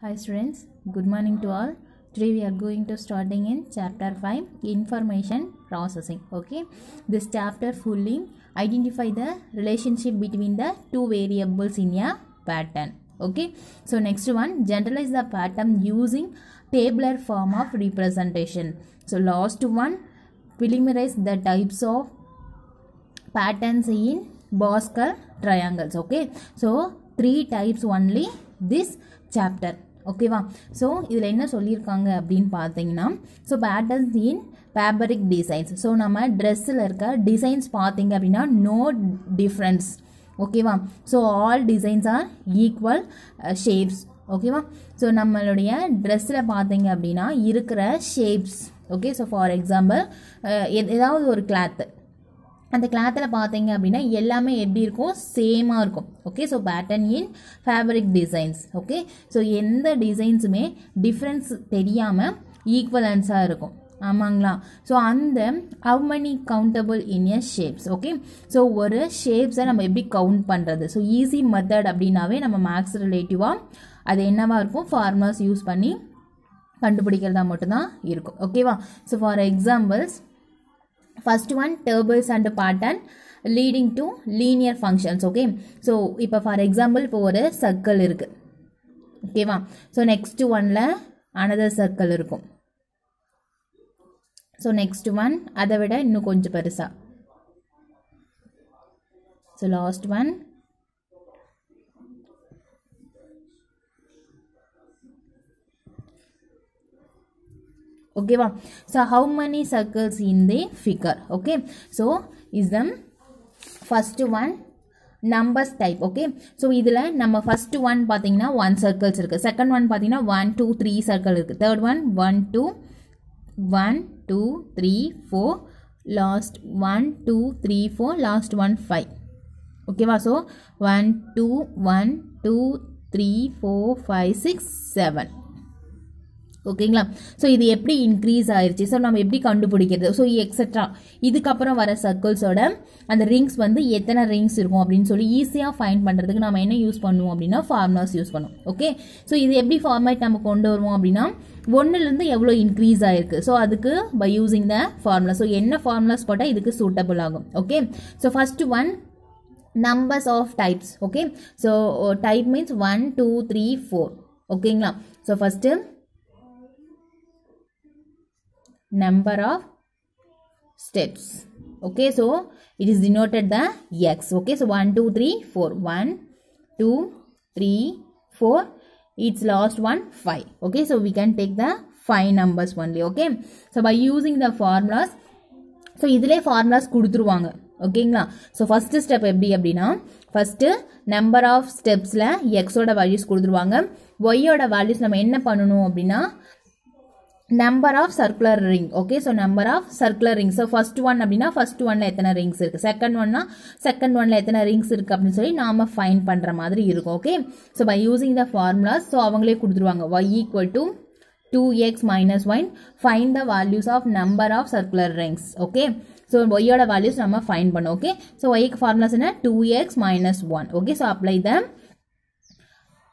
Hi students, good morning to all. Today we are going to starting in chapter 5 information processing. Okay, this chapter fully identify the relationship between the two variables in a pattern. Okay, so next one generalize the pattern using tabular form of representation. So last one preliminarize the types of patterns in Bhaskar triangles okay so three types only this chapter ஓகேவா so இதில் என்ன சொல்லியிருக்காங்க அப்படின்னு பார்த்தீங்கன்னா so patterns in fabric designs so நம்ம ட்ரெஸ்ஸில் இருக்க designs பார்த்தீங்க அப்படின்னா நோ டிஃப்ரென்ஸ் ஓகேவா so all designs are equal shapes ஓகேவா ஸோ நம்மளுடைய ட்ரெஸ்ஸில் பார்த்தீங்க அப்படின்னா இருக்கிற shapes okay so for example ஏதாவது ஒரு கிளாத்து அந்த கிளாத்தில் பார்த்தீங்க அப்படின்னா எல்லாமே எப்படி இருக்கும்? சேமாக இருக்கும். Okay so pattern in fabric designs okay so எந்த டிசைன்ஸுமே டிஃப்ரென்ஸ் தெரியாமல் ஈக்குவலன்ஸாக இருக்கும். ஆமாங்களா? ஸோ அந்த how many countable in a shapes okay so ஒரு ஷேப்ஸை நம்ம எப்படி கவுண்ட் பண்ணுறது ஸோ ஈஸி மெத்தட் அப்படின்னாவே நம்ம மேக்ஸ் ரிலேட்டிவாக அது என்னவாக இருக்கும்? ஃபார்முலாஸ் யூஸ் பண்ணி கண்டுபிடிக்கிறதா மட்டும்தான் இருக்கும். ஓகேவா so for examples first one tables and pattern leading to linear functions okay so இப்போ ஃபார் எக்ஸாம்பிள் இப்போ ஒரு சர்க்கிள் இருக்குது ஓகேவா ஸோ நெக்ஸ்ட் ஒனில் அனதர் சர்க்கிள் இருக்கும். ஸோ நெக்ஸ்ட் ஒன் அதை விட இன்னும் கொஞ்சம் பெருசாக ஸோ லாஸ்ட் ஒன் ஓகேவா so how many circles in the figure okay so is them first one numbers type okay so இதில் நம்ம ஃபர்ஸ்ட் ஒன் பார்த்தீங்கன்னா ஒன் சர்க்கிள்ஸ் இருக்குது செகண்ட் ஒன் பார்த்தீங்கன்னா ஒன் டூ த்ரீ சர்க்கிள் இருக்குது third one one two one two three four last one two three four last one five ஓகேவா so one two one two three four five six seven ஓகேங்களா? So இது எப்படி increase ஆயிடுச்சு so நம்ம எப்படி கண்டுபிடிக்கிறது? So extra இதுக்கப்புறம் வர சர்க்கிள்ஸோட அந்த ரிங்ஸ் வந்து எத்தனை ரிங்ஸ் இருக்கும் அப்படின்னு சொல்லி ஈஸியாக ஃபைண்ட் பண்ணுறதுக்கு நம்ம என்ன யூஸ் பண்ணுவோம் அப்படின்னா ஃபார்முலாஸ் யூஸ் பண்ணுவோம். ஓகே ஸோ இது எப்படி ஃபார்மேட் நம்ம கொண்டு வருவோம் அப்படின்னா ஒன்றுலேருந்து எவ்வளோ இன்க்ரீஸ் ஆயிருக்கு? ஸோ அதுக்கு by using the formula so என்ன ஃபார்முலாஸ் போட்டால் இதுக்கு சூட்டபிள் ஆகும். Okay so first one numbers of types okay so type means one two three four ஓகேங்களா? So first number of steps okay so it is denoted the x okay so 1 2 3 4 1 2 3 4 its last one 5 okay so we can take the 5 numbers only okay so by using the formulas so இதிலே formulas கொடுத்துருவாங்க ஓகேங்களா so first step எப்படி அப்படின்னா first number of ஸ்டெப்ஸில் எக்ஸோட values கொடுத்துருவாங்க ஒய்யோட values நம்ம என்ன பண்ணணும் அப்படின்னா number of circular ring okay so number of circular ring so first one அப்படின்னா ஃபர்ஸ்ட் ஒன்ல எத்தனை ரிங்ஸ் இருக்கு? செகண்ட் ஒன்னா செகண்ட் ஒன்ல எத்தனை ரிங்ஸ் இருக்கு அப்படின்னு சொல்லி நாம ஃபைன் பண்ற மாதிரி இருக்கும் okay so by using the formulas so அவங்களே கொடுத்துருவாங்க. Y equal to two X minus one find the values of number of circular rings okay so ஒய்யோட வேல்யூஸ் நம்ம ஃபைன் பண்ணோம் ஓகே ஸோ ஒய்க்கு ஃபார்முலாஸ் என்ன? Two X minus one okay so apply the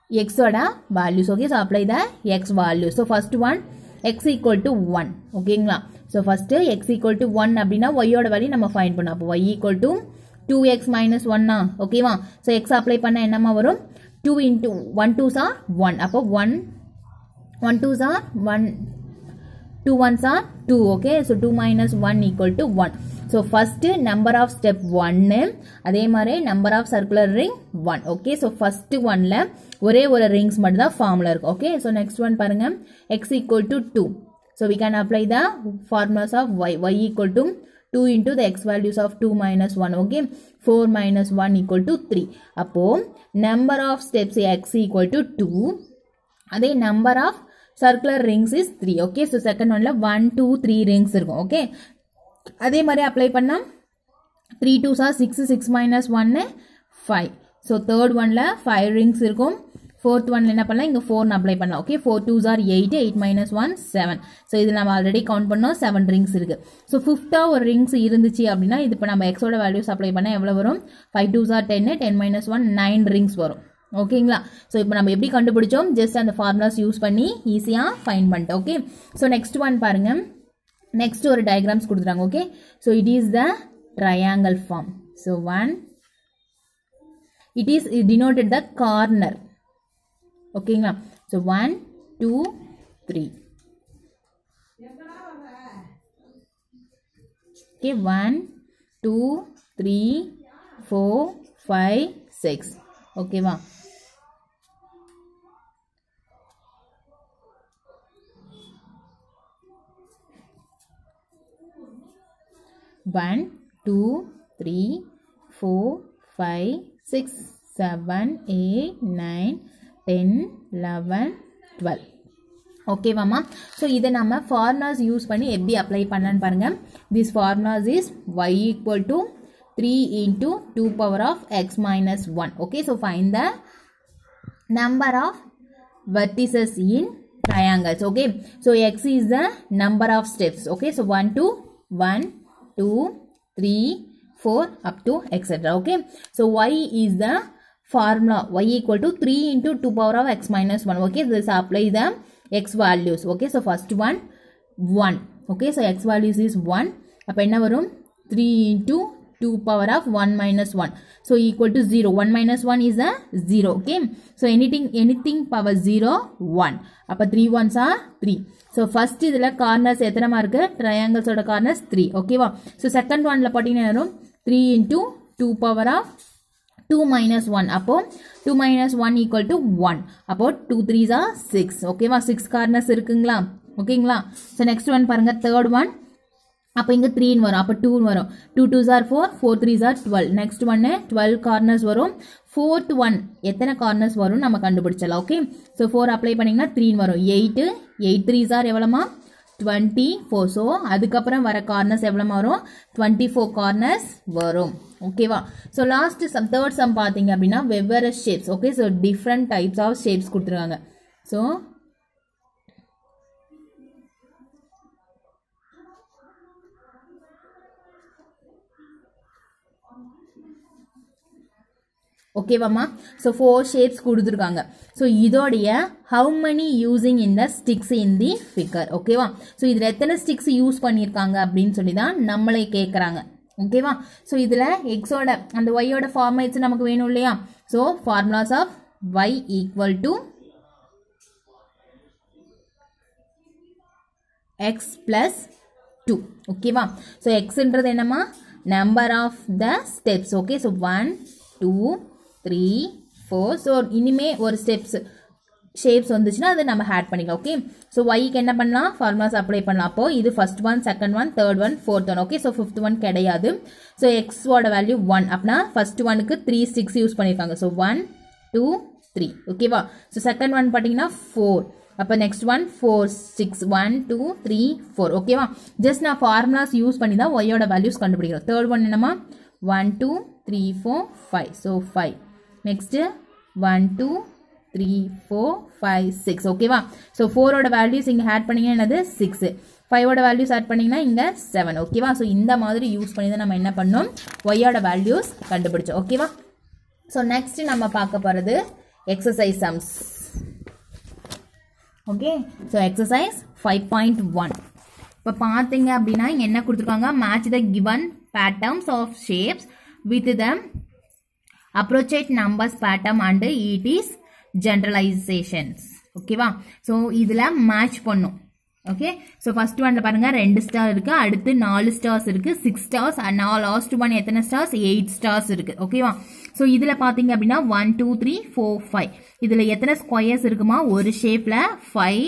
எக்ஸோட values okay so apply the X values so first one X equal to one ஓகேங்களா so first X equal to one அப்படின்னா ஒய்யோட value நம்ம find பண்ணோம். அப்போ Y equal to two X minus ஒன்னா ஓகேவா so X apply பண்ண என்னமா வரும்? Two into one two sir one அப்போ one one two sir one two one sir two okay so two minus one equal to one so first number of step ஒன்னு அதே மாதிரி number of circular ring one okay so first ஒன்னில் ஒரே ஒரு rings மட்டும் தான் formula இருக்கும். Okay so next one பாருங்க. X equal to two so we can apply the formulas of Y Y equal to two into the X values of two minus one okay four minus one equal to three அப்போது number of steps X equal to two அதே number of circular rings is three okay so second ஒன்ல one two three rings இருக்கும். Okay அதே மாதிரி apply பண்ணால் three two sir six six minus ஒன்னு five so third ஒனில் five rings இருக்கும். Fourth ஒன்ல என்ன பண்ணலாம்? இங்கே ஃபோர் அப்ளை பண்ணலாம் okay four two are eight eight minus one seven so இது நம்ம ஆல்ரெடி கவுண்ட் பண்ணோம் செவன் ரிங்ஸ் இருக்கு. ஸோ ஃபிஃப்த்தாக ஒரு ரிங்ஸ் இருந்துச்சு அப்படின்னா இது இப்போ நம்ம எக்ஸோட வேல்யூஸ் அப்ளை பண்ணால் எவ்வளோ வரும்? Five two are ten ten minus one nine rings வரும். ஓகேங்களா ஸோ இப்போ நம்ம எப்படி கண்டுபிடிச்சோம்? ஜஸ்ட் அந்த ஃபார்முலாஸ் யூஸ் பண்ணி ஈஸியாக ஃபைன் பண்ணிட்டோம் ஓகே ஸோ நெக்ஸ்ட் ஒன் பாருங்கள் நெக்ஸ்ட் ஒரு டயக்ராம்ஸ் கொடுத்துறாங்க okay so it is the triangle form so one it is denoted the corner. ஓகேங்களா so one two three okay one two three four five six ஓகேவா one two three four five six seven eight nine ten eleven twelve ஓகேவாம்மா so இதை நம்ம formulas use பண்ணி எப்படி apply பண்ணலான்னு பாருங்கள் this formulas is Y equal to three into two power of X minus one okay so find the number of vertices in triangles. Okay so x is the number of steps. Okay so 1 two 1 2 3 4 up to etc okay so y is the formula y equal to 3 into 2 power of x minus 1 okay this apply the x values okay so first one 1 okay so x values is 1 அப்ப என்ன வரும் 3 into 2 power of 1 minus 1 so equal to 0 1 minus 1 is a 0 okay so anything anything power 0 1 அப்ப 3 ones are 3 so first இதுல corners எத்தனை இருக்கு triangles ஓட corners 3 okay ஓகேவா so second oneல பாத்தீங்கன்னா வரும் 3 into 2 power of 2 minus 1 அப்போ 2 minus 1 equal to 1 அப்போ 2 3s are 6 okay ஓகேவா 6 corners இருக்குங்களா ஓகேங்களா so next one பாருங்க third one அப்போ இங்கே த்ரீன்னு வரும். அப்போ டூன்னு வரும். Two two are four four three are twelve next ஒன்று டுவெல் கார்னர்ஸ் வரும். ஃபோர்த் ஒன் எத்தனை கார்னர்ஸ் வரும் நம்ம கண்டுபிடிச்சலாம் ஓகே ஸோ ஃபோர் அப்ளை பண்ணிங்கன்னா த்ரீன்னு வரும். எயிட்டு எயிட் த்ரீ ஆர் எவ்வளோமா? டுவெண்ட்டி ஃபோர் ஸோ அதுக்கப்புறம் வர கார்னர்ஸ் எவ்வளோமா வரும்? டுவெண்ட்டி ஃபோர் கார்னர்ஸ் வரும் ஓகேவா so last sum third sum பார்த்தீங்க அப்படின்னா வெவ்வேறு shapes okay so different types of shapes கொடுத்துருக்காங்க. ஸோ ஓகேவாம்மா ஸோ ஃபோர் ஷேப்ஸ் கொடுத்துருக்காங்க. ஸோ இதோடைய how many using in the sticks in the figure ஓகேவா ஸோ இதில் எத்தனை ஸ்டிக்ஸ் யூஸ் பண்ணியிருக்காங்க அப்படின்னு சொல்லி தான் நம்மளே கேட்குறாங்க ஓகேவா ஸோ இதில் எக்ஸோட அந்த ஒய்யோட ஃபார்மேட்ஸ் நமக்கு வேணும் இல்லையா? So formulas of Y equal to X plus two ஓகேவா ஸோ எக்ஸ்ன்றது என்னம்மா? Number of the steps okay so one two three four so இனிமே ஒரு ஸ்டெப்ஸ் ஷேப்ஸ் வந்துச்சுன்னா அதை நம்ம ஆட் பண்ணிக்கலாம் ஓகே ஸோ ஒய்க்கு என்ன பண்ணலாம்? ஃபார்முலாஸ் அப்ளை பண்ணலாம். அப்போ இது first one second one third one fourth one okay so fifth one கிடையாது. ஸோ எக்ஸோட வேல்யூ ஒன் அப்படின்னா ஃபர்ஸ்ட் ஒனுக்கு த்ரீ சிக்ஸ் யூஸ் பண்ணியிருக்காங்க ஸோ ஒன் டூ த்ரீ ஓகேவா ஸோ செகண்ட் ஒன் பார்த்தீங்கன்னா ஃபோர் அப்போ next one four six one two three four ஓகேவா just நான் ஃபார்முலாஸ் யூஸ் பண்ணி தான் ஒய்யோட வேல்யூஸ் கண்டுபிடிக்கிறோம். தேர்ட் ஒன் என்னம்மா? One two three four five so five next one two three four five six ஓகேவா ஸோ ஃபோரோட வேல்யூஸ் இங்கே ஆட் பண்ணிங்கன்னா என்னது? சிக்ஸு ஃபைவோட வேல்யூஸ் ஆட் பண்ணிங்கன்னா இங்கே செவன் ஓகேவா ஸோ இந்த மாதிரி யூஸ் பண்ணி தான் நம்ம என்ன பண்ணோம்? ஒய்யோட வேல்யூஸ் கண்டுபிடிச்சோம். ஓகேவா ஸோ நெக்ஸ்ட் நம்ம பார்க்க போகிறது exercise sums okay so exercise five point one இப்போ பார்த்தீங்க அப்படின்னா என்ன கொடுத்துருக்காங்க? Match the given patterns of shapes with the approached numbers pattern and it is generalisations ஓகேவா ஸோ இதில் மேட்ச் பண்ணும். ஓகே ஸோ ஃபர்ஸ்ட் ஒன்ல பாருங்க ரெண்டு ஸ்டார் இருக்கு. அடுத்து நாலு ஸ்டார்ஸ் இருக்கு. சிக்ஸ் ஸ்டார்ஸ் நாலு லாஸ்ட் ஒன் எத்தனை ஸ்டார்ஸ் எயிட் ஸ்டார்ஸ் இருக்கு. ஓகேவா ஸோ இதில் பார்த்தீங்க அப்படின்னா one two three four five இதில் எத்தனை ஸ்கொயர்ஸ் இருக்குமா? ஒரு ஷேப்பில் ஃபைவ்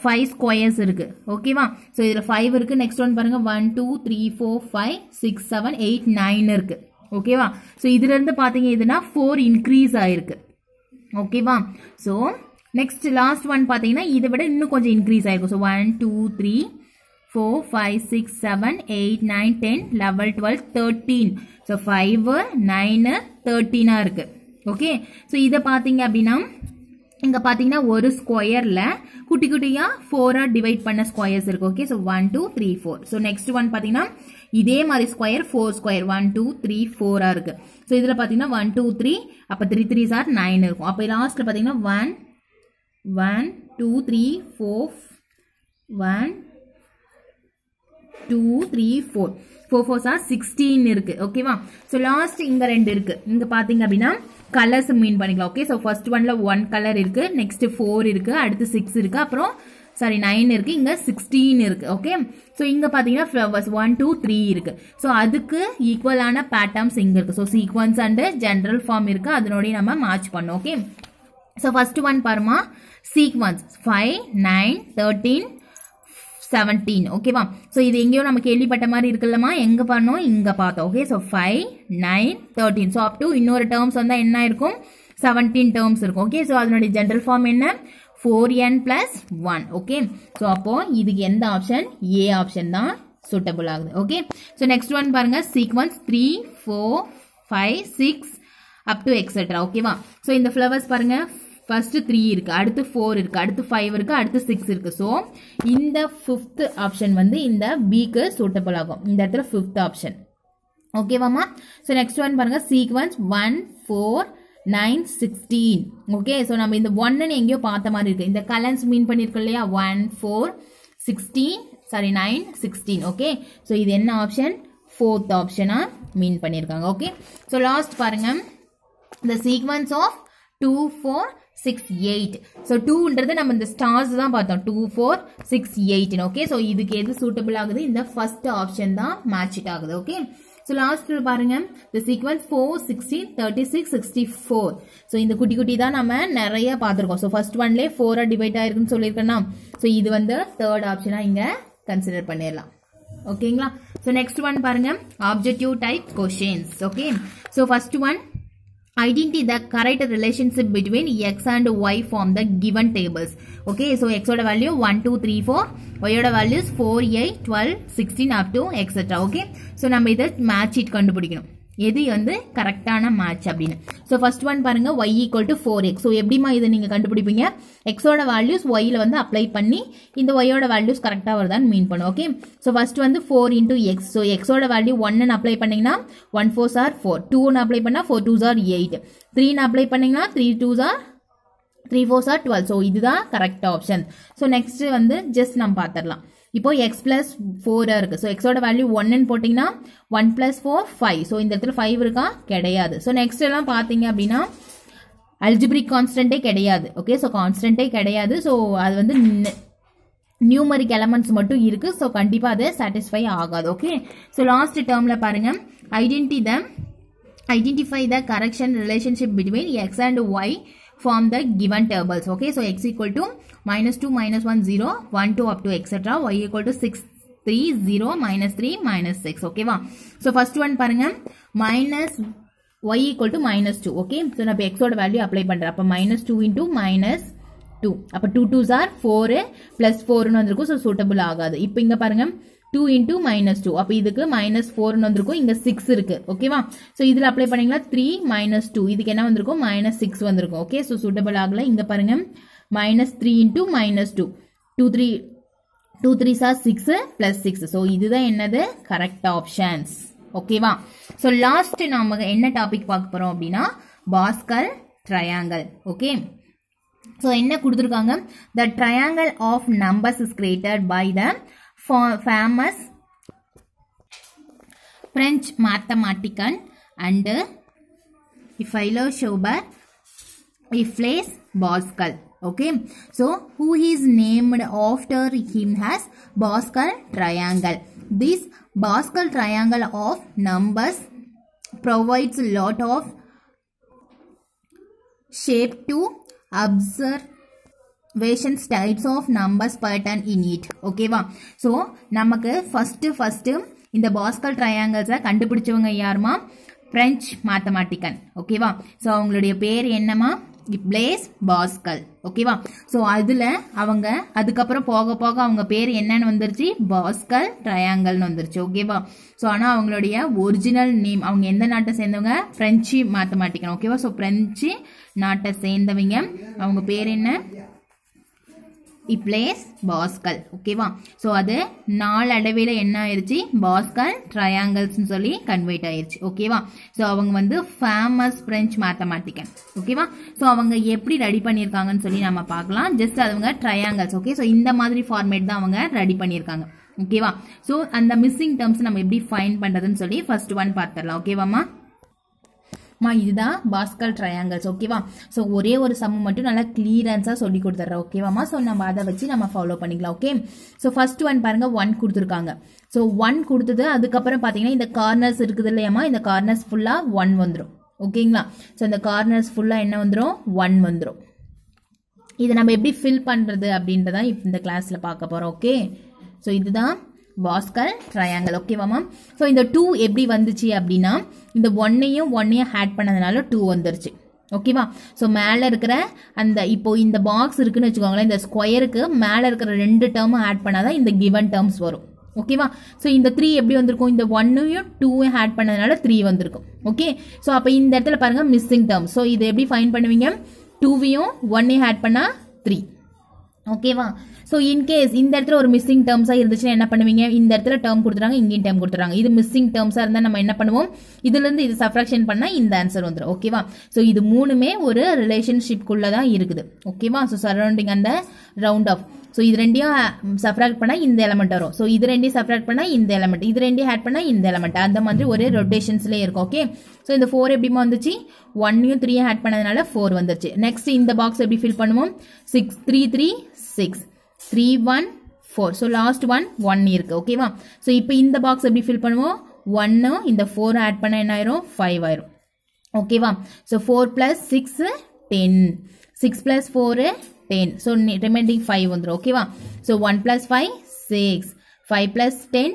ஃபைவ் ஸ்கொயர்ஸ் இருக்குது ஓகேவா ஸோ இதில் ஃபைவ் இருக்குது நெக்ஸ்ட் ஒன் பாருங்கள் one two three four five six seven eight nine இருக்குது ஓகேவா ஸோ இதுலேருந்து பார்த்தீங்க இதுனா ஃபோர் இன்க்ரீஸ் ஆகிருக்கு ஓகேவா ஸோ நெக்ஸ்ட் லாஸ்ட் ஒன் பார்த்தீங்கன்னா இதை விட இன்னும் கொஞ்சம் இன்க்ரீஸ் ஆகிருக்கும் so one two three four five six seven eight nine ten level twelve thirteen so five nine தேர்ட்டீனாக இருக்குது ஓகே ஸோ இதை பார்த்தீங்க அப்படின்னா இங்க பாத்தீங்கன்னா ஒரு ஸ்கொயர்ல குட்டி குட்டியா ஃபோரா டிவைட் பண்ண ஸ்கொயர்ஸ் இருக்கு. Okay so one two three four so next one பாத்தீங்கன்னா இதே மாதிரி square four square one two three ஃபோரா இருக்கு. ஸோ இதுல பாத்தீங்கன்னா ஒன் டூ த்ரீ அப்ப த்ரீ த்ரீ சார் நைன் இருக்கும். அப்ப லாஸ்ட்ல பாத்தீங்கன்னா one one two three four one two three four four four sir sixteen இருக்கு ஓகேவா ஸோ லாஸ்ட் இங்க ரெண்டு இருக்கு. இங்க பாத்தீங்க அப்படின்னா கலர்ஸ் மீன் பண்ணிக்கலாம் ஓகே ஸோ ஃபர்ஸ்ட் ஒன்ல ஒன் கலர் இருக்கு நெக்ஸ்ட் ஃபோர் இருக்கு அடுத்து சிக்ஸ் இருக்கு அப்புறம் சாரி நைன் இருக்கு இங்க சிக்ஸ்டீன் இருக்கு ஓகே ஸோ இங்க பாத்தீங்கன்னா ஃப்ளவர்ஸ் ஒன் டூ த்ரீ இருக்கு. ஸோ அதுக்கு ஈக்குவலான பேட்டர்ன்ஸ் இங்க இருக்கு. So sequence and general form இருக்கு அதனோடய நம்ம மேட்ச் பண்ணோம் ஓகே ஸோ ஃபர்ஸ்ட் ஒன் பாருமா sequence five nine thirteen seventeen ஓகேவா ஸோ இது எங்கேயோ நம்ம கேள்விப்பட்ட மாதிரி இருக்குல்லமா எங்கே பண்ணோம்? இங்கே பார்த்தோம் okay so five nine thirteen so up to இன்னொரு டேர்ம்ஸ் வந்தால் என்ன இருக்கும்? செவன்டீன் டேர்ம்ஸ் இருக்கும் ஓகே ஸோ அதனுடைய ஜென்ரல் ஃபார்ம் என்ன? Four n plus one okay so அப்போ இதுக்கு எந்த ஆப்ஷன் ஏ ஆப்ஷன் தான் சூட்டபுள் ஆகுது ஓகே ஸோ நெக்ஸ்ட் ஒன் பாருங்க sequence three four five six up to etcetera ஓகேவா ஸோ இந்த ஃப்ளவர்ஸ் பாருங்க ஃபர்ஸ்ட் த்ரீ இருக்கு அடுத்து ஃபோர் இருக்கு அடுத்து ஃபைவ் இருக்கு அடுத்து சிக்ஸ் இருக்கு. ஸோ இந்த ஃபிஃப்த் ஆப்ஷன் வந்து இந்த பிக்கு சூட்டபிள் ஆகும். இந்த இடத்துல ஃபிஃப்த் ஆப்ஷன் ஓகேவாமா ஸோ நெக்ஸ்ட் ஒன் பாருங்க sequence one four nine sixteen okay so நம்ம இந்த ஒன்னு எங்கேயோ பார்த்த மாதிரி இருக்கு. இந்த கலன்ஸ் மீன் பண்ணிருக்கோம் இல்லையா? One four sixteen sorry nine sixteen okay so இது என்ன ஆப்ஷன் ஃபோர்த் ஆப்ஷனாக மீன் பண்ணியிருக்காங்க ஓகே ஸோ லாஸ்ட் பாருங்க. இந்த sequence of two four six eight so டூன்றது நம்ம இந்த ஸ்டார்ஸ் தான் பார்த்தோம். 2 4 6 8 ஓகே ஸோ இதுக்கு எது சூட்டபிள் ஆகுது? இந்த ஃபர்ஸ்ட் ஆப்ஷன் தான் மேட்ச் இட் ஆகுது ஓகே ஸோ லாஸ்ட் பாருங்க. இந்த sequence four sixteen thirty six sixty four so இந்த குட்டி குட்டி தான் நம்ம நிறைய பார்த்துருக்கோம். ஸோ ஃபர்ஸ்ட் ஒன்லேயே ஃபோராக டிவைட் ஆயிருக்குன்னு சொல்லியிருக்கேன்னா ஸோ இது வந்து தேர்ட் ஆப்ஷனாக இங்கே கன்சிடர் பண்ணிடலாம். ஓகேங்களா ஸோ நெக்ஸ்ட் ஒன் பாருங்க. Objective type questions okay so first one identity the correct relationship between x and y form the given tables okay so x ஓட value 1 2 3 4 y ஓட values 4 8 12 16 up to etc okay so நம்ம இதை match it கண்டுபிடிக்கணும் எது வந்து கரெக்டான match அப்படின்னு. So first one பாருங்க y equal to four x so எப்படிமா இதை நீங்கள் கண்டுபிடிப்பீங்க? எக்ஸோட வேல்யூஸ் ஒய்யில் வந்து அப்ளை பண்ணி இந்த ஒய்யோட வேல்யூஸ் கரெக்டாக வருதான்னு மீன் பண்ணும் ஓகே ஸோ ஃபர்ஸ்ட் வந்து ஃபோர் இன்டூ எக்ஸ் ஸோ எக்ஸோட வேல்யூ ஒன்னு அப்ளை பண்ணீங்கன்னா ஒன் ஃபோர் சார் ஃபோர் டூன்னு அப்ளை பண்ணால் ஃபோர் டூ சார் எயிட் த்ரீன்னு அப்ளை பண்ணீங்கன்னா three two sir three four sir twelve so இதுதான் கரெக்ட் ஆப்ஷன் ஸோ நெக்ஸ்ட் வந்து ஜஸ்ட் நம்ம பார்த்துடலாம். இப்போ எக்ஸ் பிளஸ் ஃபோராக இருக்குது ஸோ எக்ஸோட வேல்யூ ஒன்னு போட்டிங்கன்னா one plus four five so இந்த இடத்துல ஃபைவ் இருக்கா? கிடையாது. ஸோ நெக்ஸ்ட் எல்லாம் பார்த்தீங்க அப்படின்னா அல்ஜிபிரிக் கான்ஸ்டன்ட்டே கிடையாது. ஓகே ஸோ கான்ஸ்டன்ட்டே கிடையாது. ஸோ அது வந்து நியூமரிக் எலமெண்ட்ஸ் மட்டும் இருக்குது ஸோ கண்டிப்பாக அது சாட்டிஸ்ஃபை ஆகாது. ஓகே ஸோ லாஸ்ட் டேர்மில் பாருங்கள் identify the identify the correction relationship between x and y form the given tables okay so x equal to minus 2 minus 1 0 1 2 up to etc y equal to 6 3 0 minus 3 minus 6 okay வா so first one பாருங்க minus y equal to minus 2 okay so நான் x ஓட value apply பண்றேன் அப்போ minus 2 into minus 2 அப்போ 2 2s are 4 plus 4 வந்திருக்கும் so suitable ஆகாது இப்போ இங்க பாருங்க டூ இன்டூ மைனஸ் டூ அப்போ இதுக்கு மைனஸ் ஃபோர்னு வந்திருக்கும். இங்கே சிக்ஸ் இருக்கு. ஓகேவா ஸோ இதில் அப்ளை பண்ணீங்களா? த்ரீ மைனஸ் டூ இதுக்கு என்ன வந்திருக்கும்? மைனஸ் சிக்ஸ் வந்திருக்கும். ஓகே ஸோ சூட்டபிள் ஆகல. இங்கே பாருங்க. Minus three into minus two two three two three sir six plus six so இதுதான் என்னது? கரெக்ட் ஆப்ஷன்ஸ் ஓகேவா ஸோ லாஸ்ட் நாம என்ன டாபிக் பார்க்க போறோம் அப்படின்னா பாஸ்கல் ட்ரையாங்கல் ஓகே ஸோ என்ன கொடுத்துருக்காங்க? The triangle of numbers is created by the famous French mathematician and uh, philosopher Blaise Pascal. Okay, so who is named after him as Pascal triangle. This Pascal triangle of numbers provides a lot of shape to observe வேஷன்ஸ் types of numbers pattern in it ஓகேவா so நமக்கு first first இந்த Pascal ட்ரையாங்கிள்ஸை கண்டுபிடிச்சவங்க யாருமா? French மேத்தமேட்டிக்கன் ஓகேவா so அவங்களுடைய பேர் என்னமா பிளேஸ் பாஸ்கல் ஓகேவா ஸோ அதில் அவங்க அதுக்கப்புறம் போக போக அவங்க பேர் என்னன்னு வந்துருச்சு? பாஸ்கல் ட்ரையாங்கல்னு வந்துருச்சு. ஓகேவா ஸோ ஆனால் அவங்களுடைய ஒரிஜினல் நேம் அவங்க எந்த நாட்டை சேர்ந்தவங்க? ஃப்ரெஞ்சு மேத்தமேட்டிக்கன் ஓகேவா ஸோ ஃப்ரெஞ்சு நாட்டை சேர்ந்தவங்க. அவங்க பேர் என்ன? இப்ளேஸ் பாஸ்கல் ஓகேவா ஸோ அது நாளடைவில் என்ன ஆயிடுச்சு பாஸ்கல் ட்ரையாங்கிள்ஸ்னு சொல்லி கன்வெர்ட் ஆயிடுச்சு ஓகேவா ஸோ அவங்க வந்து ஃபேமஸ் ஃப்ரெஞ்ச் மேத்தமேட்டிக்கன் ஓகேவா ஸோ அவங்க எப்படி ரெடி பண்ணியிருக்காங்கன்னு சொல்லி நம்ம பார்க்கலாம். ஜஸ்ட் அவங்க ட்ரையாங்கிள்ஸ் ஓகே ஸோ இந்த மாதிரி ஃபார்மேட் தான் அவங்க ரெடி பண்ணியிருக்காங்க ஓகேவா ஸோ அந்த மிஸ்ஸிங் டேர்ம்ஸ் நம்ம எப்படி ஃபைன் பண்ணுறதுன்னு சொல்லி ஃபர்ஸ்ட் ஒன் பார்த்துடலாம் ஓகேவாம்மா மா இதுதான் பாஸ்கல் ட்ரையாங்கிள்ஸ் ஓகேவா ஸோ ஒரே ஒரு சம்மு மட்டும் நல்லா கிளியரன்ஸாக சொல்லி கொடுத்துட்றேன் ஓகேவாம்மா ஸோ நம்ம அதை வச்சு நம்ம ஃபாலோ பண்ணிக்கலாம் ஓகே ஸோ ஃபர்ஸ்ட் ஒன் பாருங்க ஒன் கொடுத்துருக்காங்க. ஸோ ஒன் கொடுத்தது அதுக்கப்புறம் பார்த்தீங்கன்னா இந்த கார்னர்ஸ் இருக்குது இல்லையாம்மா இந்த கார்னர்ஸ் ஃபுல்லாக ஒன் வந்துடும் ஓகேங்களா ஸோ இந்த கார்னர்ஸ் ஃபுல்லாக என்ன வந்துடும் ஒன் வந்துடும் இதை நம்ம எப்படி ஃபில் பண்ணுறது அப்படின்றதான் இப்போ இந்த கிளாஸில் பார்க்க போகிறோம் ஓகே ஸோ இதுதான் பாஸ்கல் ட்ரையாங்கல் ஓகேவா மேம். ஸோ இந்த டூ எப்படி வந்துச்சு அப்படின்னா இந்த ஒன்னையும் ஒன்னையும் ஆட் பண்ணதுனால டூ வந்துருச்சு. ஓகேவா ஸோ மேலே இருக்கிற அந்த இப்போ இந்த பாக்ஸ் இருக்குன்னு வச்சுக்கோங்களேன் இந்த ஸ்கொயருக்கு மேலே இருக்கிற ரெண்டு டேர்மும் ஆட் பண்ணாதான் இந்த கிவன் டேர்ம்ஸ் வரும். ஓகேவா ஸோ இந்த த்ரீ எப்படி வந்திருக்கும்? இந்த ஒன்னையும் டூவையும் ஆட் பண்ணதுனால த்ரீ வந்திருக்கும். ஓகே ஸோ அப்போ இந்த இடத்துல பாருங்கள் மிஸ்ஸிங் டேர்ம் ஸோ இதை எப்படி ஃபைன் பண்ணுவீங்க? டூவையும் ஒன்னையும் ஆட் பண்ணால் த்ரீ ஓகேவா ஸோ இன்கேஸ் இந்த இடத்துல ஒரு மிஸ்ஸிங் டேர்ம்ஸாக இருந்துச்சுன்னா என்ன பண்ணுவீங்க? இந்த இடத்துல டேர்ம் கொடுத்துறாங்க இங்கேயும் டேர்ம் கொடுத்துறாங்க. இது மிஸ்ஸிங் டேர்ம்ஸாக இருந்தால் நம்ம என்ன பண்ணுவோம்? இதுலேருந்து இது சப்ராக்ஷன் பண்ணால் இந்த ஆன்சர் வந்துடும் ஓகேவா ஸோ இது மூணுமே ஒரு ரிலேஷன்ஷிப்குள்ளே தான் இருக்குது. ஓகேவா ஸோ சரௌண்டிங் அந்த ரவுண்ட் ஆஃப் ஸோ இது ரெண்டையும் சப்ராக்ட் பண்ணால் இந்த எலமெண்ட் வரும். ஸோ இது ரெண்டையும் சப்ராக்ட் பண்ணால் இந்த எலமெண்ட் இது ரெண்டையும் ஆட் பண்ணால் இந்த எலமெண்ட் அந்த மாதிரி ஒரே ரொட்டேஷன்ஸ்லேயே இருக்கும். ஓகே ஸோ இந்த ஃபோர் எப்படிமா வந்துச்சு? ஒன்னையும் த்ரீயும் ஆட் பண்ணதுனால ஃபோர் வந்துருச்சு. நெக்ஸ்ட் இந்த பாக்ஸ் எப்படி ஃபில் பண்ணுவோம்? Six three three six three one four so last one one இருக்கு ஓகேவா ஸோ இப்போ இந்த பாக்ஸ் எப்படி ஃபில் பண்ணுவோம்? ஒன்னு இந்த ஃபோர் ஆட் பண்ண என்ன ஆயிரும்? ஃபைவ் ஆயிரும். ஓகேவா so four plus six ten six plus four ten so reminding five வந்துடும் ஓகேவா so one plus five six five plus ten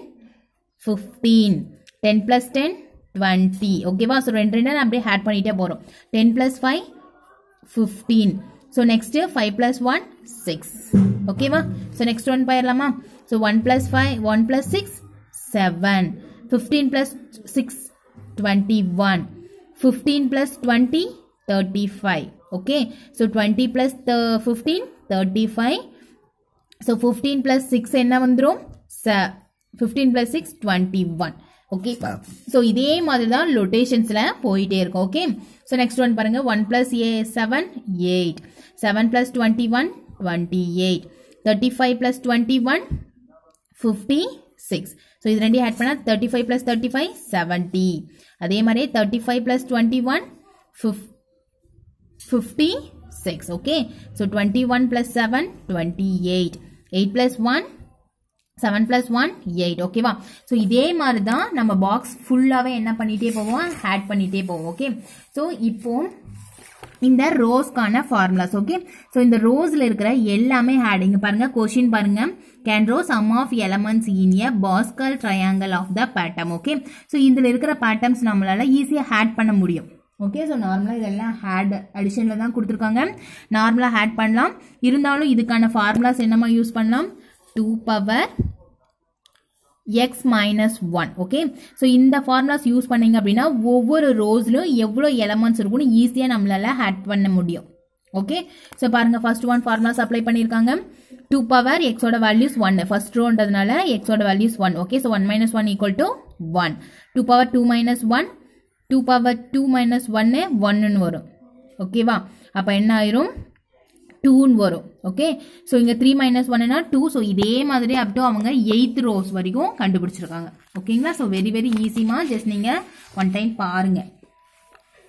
fifteen ten plus ten twenty ஓகேவா ஸோ ரெண்டு ரெண்டு நான் அப்படியே ஆட் பண்ணிகிட்டே போகிறோம் ten plus five fifteen so next five plus one six ஓகேவா ஸோ நெக்ஸ்ட் ஒன் போயிடலாமா so one plus five one plus six seven fifteen plus six twenty one fifteen plus twenty thirty five okay so twenty plus fifteen thirty five so fifteen plus six என்ன வந்துடும் ச fifteen plus six twenty one okay so இதே மாதிரி தான் லொட்டேஷன்ஸில் போயிட்டே இருக்கும். Okay so next one பாருங்கள் one plus a seven eight seven plus twenty one twenty eight thirty five plus twenty one fifty six so இது ரெண்டையும் ஆட் பண்ணால் thirty five plus thirty five seventy அதே மாதிரி thirty five plus twenty one ஃபிஃப் fifty six okay so twenty one plus seven twenty eight eight plus one seven plus one eight ஓகேவா so இதே மாதிரி தான் நம்ம பாக்ஸ் ஃபுல்லாகவே என்ன பண்ணிகிட்டே போவோம்? ஆட் பண்ணிகிட்டே போவோம். ஓகே ஸோ இப்போ இந்த ரோஸ்க்கான ஃபார்முலாஸ் ஓகே ஸோ இந்த ரோஸில் இருக்கிற எல்லாமே ஆட் இங்கே பாருங்கள் கொஷின் பாருங்க. Can row sum of elements in a Pascal triangle of the pattern okay so இதில் இருக்கிற பேட்டம்ஸ் நம்மளால் ஈஸியாக ஆட் பண்ண முடியும் ஓகே ஸோ நார்மலாக இதெல்லாம் ஹேட் அடிஷனில் தான் கொடுத்துருக்காங்க. நார்மலாக ஹேட் பண்ணலாம். இருந்தாலும் இதுக்கான ஃபார்முலாஸ் என்னமா யூஸ் பண்ணலாம்? Two power x minus one okay so இந்த ஃபார்முலாஸ் யூஸ் பண்ணீங்க அப்படின்னா ஒவ்வொரு ரோஸ்லையும் எவ்வளோ எலமெண்ட்ஸ் இருக்கும்னு ஈஸியாக நம்மளால ஆட் பண்ண முடியும் ஓகே ஸோ பாருங்க ஃபர்ஸ்ட் ஒன் ஃபார்முலாஸ் அப்ளை பண்ணியிருக்காங்க. டூ பவர் எக்ஸோட வேல்யூஸ் ஒன் ஃபர்ஸ்ட் ரோன்றதுனால எக்ஸோட values one okay so one minus one equal to one two power two minus one two power two minus ஒன்னு ஒன்னுன்னு வரும் ஓகேவா அப்போ என்ன ஆயிரும்? டூன்னு வரும் ஓகே ஸோ இங்கே த்ரீ மைனஸ் ஒன்னா டூ ஸோ இதே மாதிரி அப் டு அவங்க எயித் ரோஸ் வரைக்கும் கண்டுபிடிச்சிருக்காங்க ஓகேங்களா ஸோ வெரி வெரி ஈஸிமா ஜஸ்ட் நீங்கள் ஒன் டைம் பாருங்கள்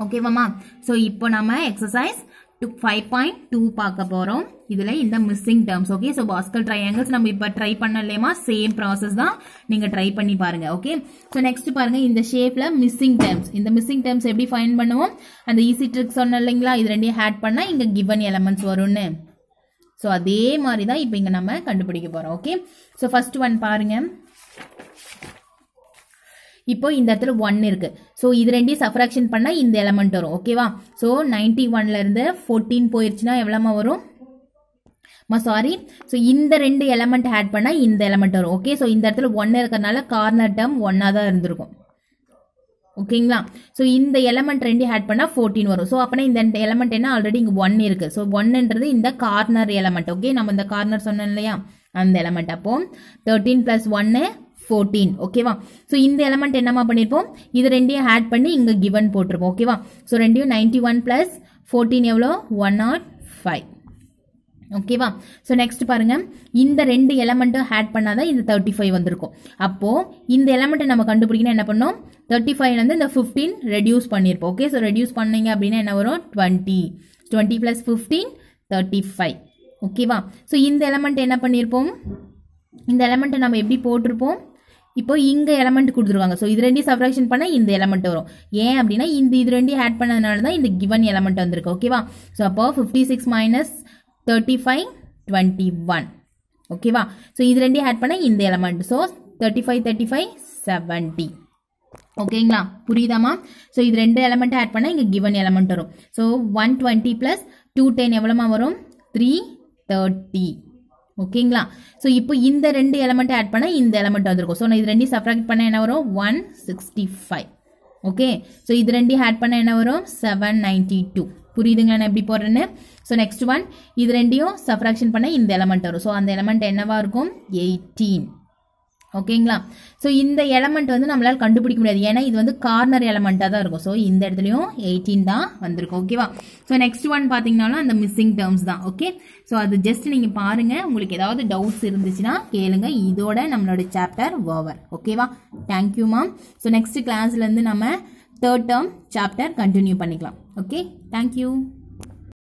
ஓகேவாம்மா ஸோ இப்போ நம்ம exercise two five point two பார்க்க போகிறோம் இதில் இந்த missing terms okay so Pascal triangles நம்ம இப்போ ட்ரை பண்ணலையமா சேம் ப்ராசஸ் தான் நீங்கள் ட்ரை பண்ணி பாருங்க ஓகே ஸோ நெக்ஸ்ட் பாருங்க இந்த ஷேப்பில் மிஸ்ஸிங் டேர்ம்ஸ் இந்த மிஸ்ஸிங் டேர்ம்ஸ் எப்படி ஃபைன் பண்ணுவோம்? அந்த ஈஸி ட்ரிக் சொன்ன இல்லைங்களா? இது ரெண்டையும் ஆட் பண்ணால் இங்கே கிவன் எலமெண்ட்ஸ் வரும்னு. ஸோ அதே மாதிரி தான் இப்போ இங்கே நம்ம கண்டுபிடிக்க போகிறோம் ஓகே ஸோ ஃபர்ஸ்ட் ஒன் பாருங்க. இப்போ இந்த இடத்துல ஒன் இருக்கு. ஸோ இது ரெண்டையும் சப்ராக்ஷன் பண்ணால் இந்த எலமெண்ட் வரும் ஓகேவா ஸோ நைன்டி இருந்து ஃபோர்டீன் போயிருச்சுன்னா எவ்வளோமா வரும்? சாரி ஸோ இந்த ரெண்டு எலமெண்ட் ஆட் பண்ணால் இந்த எலமெண்ட் வரும். ஓகே ஸோ இந்த இடத்துல ஒன்று இருக்கிறதுனால கார்னர் டேர்ம் ஒன்னாக தான் இருந்திருக்கும். ஓகேங்களா? ஸோ இந்த எலமெண்ட் ரெண்டு ஆட் பண்ணால் ஃபோர்டீன் வரும். ஸோ அப்போனா இந்த எலமெண்ட் என்ன? ஆல்ரெடி இங்கே ஒன் இருக்குது ஸோ ஒன்னுன்றது இந்த கார்னர் எலமெண்ட் ஓகே நம்ம இந்த கார்னர் சொன்னோம் இல்லையா? அந்த எலமெண்ட் அப்போ தேர்ட்டீன் ப்ளஸ் ஒன்று ஃபோர்டீன் ஓகேவா ஸோ இந்த எலமெண்ட் என்னமா பண்ணியிருப்போம் இது ரெண்டையும் ஆட் பண்ணி இங்கே கிவன் போட்டிருப்போம். ஓகேவா ஸோ ரெண்டையும் நைன்டி ஒன் ப்ளஸ் ஃபோர்டீன் எவ்வளோ? ஒன் நாட் ஃபைவ் ஓகேவா ஸோ நெக்ஸ்ட் பாருங்க. இந்த ரெண்டு எலமெண்ட்டும் ஆட் பண்ணாதான் இந்த தேர்ட்டி ஃபைவ் வந்திருக்கும். அப்போ இந்த எலமெண்ட்டை நம்ம கண்டுபிடிக்கணும் என்ன பண்ணோம்? தேர்ட்டி ஃபைவ்லேருந்து இந்த ஃபிஃப்டீன் ரெடியூஸ் பண்ணியிருப்போம். ஓகே ஸோ ரெடியூஸ் பண்ணீங்க அப்படின்னா என்ன வரும்? Twenty twenty plus fifteen thirty five ஓகேவா ஸோ இந்த எலமெண்ட் என்ன பண்ணியிருப்போம்? இந்த எலமெண்ட்டை நம்ம எப்படி போட்டிருப்போம்? இப்போ இங்கே எலமெண்ட் கொடுத்துருவாங்க. ஸோ இது ரெண்டையும் சப்ராக்ஷன் பண்ணால் இந்த எலமெண்ட் வரும். ஏன் அப்படின்னா இந்த இது ரெண்டையும் ஆட் பண்ணதுனால தான் இந்த கிவன் எலமெண்ட் வந்திருக்கு. ஓகேவா ஸோ அப்போ fifty six minus thirty five twenty one ஓகேவா ஸோ இது ரெண்டையும் ஆட் பண்ண இந்த element so thirty five thirty five seventy ஓகேங்களா புரியுதாமா ஸோ இது ரெண்டு எலமெண்ட் ஆட் பண்ணால் இங்கே கிவன் எலமெண்ட் வரும். So one twenty plus two ten எவ்வளோமா வரும்? த்ரீ தேர்ட்டி ஓகேங்களா ஸோ இப்போ இந்த ரெண்டு எலமெண்ட் ஆட் பண்ணால் இந்த எலமெண்ட் வந்திருக்கும். ஸோ நான் இது ரெண்டையும் சப்ராக்ட் பண்ண என்ன வரும்? One sixty five okay so இது ரெண்டையும் ஆட் பண்ண என்ன வரும்? செவன் நைன்டி டூ புரியுதுங்களா? நான் எப்படி போடுறேன்னு? ஸோ நெக்ஸ்ட் ஒன் இது ரெண்டையும் சப்ராக்ஷன் பண்ண இந்த எலமெண்ட் வரும். ஸோ அந்த எலமெண்ட் என்னவா இருக்கும்? எயிட்டீன் ஓகேங்களா ஸோ இந்த எலமெண்ட் வந்து நம்மளால் கண்டுபிடிக்க முடியாது. ஏன்னா இது வந்து கார்னர் எலமெண்ட்டாக தான் இருக்கும். ஸோ இந்த இடத்துலையும் எயிட்டீன் தான் வந்திருக்கும் ஓகேவா ஸோ நெக்ஸ்ட் ஒன் பார்த்தீங்கன்னாலும் அந்த மிஸ்ஸிங் டேர்ம்ஸ் தான். ஓகே ஸோ அது ஜஸ்ட் நீங்கள் பாருங்கள் உங்களுக்கு ஏதாவது டவுட்ஸ் இருந்துச்சுன்னா கேளுங்க. இதோட நம்மளோட சாப்டர் ஓவர் ஓகேவா thank you ma'am so next கிளாஸ்லேருந்து நம்ம தேர்ட் டேர்ம் சாப்டர் கண்டினியூ பண்ணிக்கலாம். Okay thank you